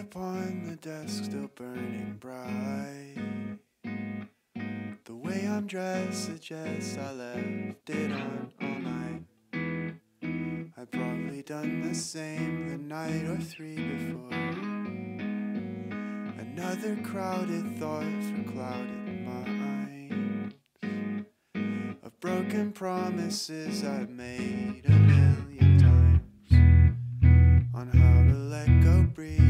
upon the desk still burning bright. The way I'm dressed suggests I left it on all night. I'd probably done the same the night or three before. Another crowded thought for clouded minds of broken promises I've made a million times on how to let go, breathe,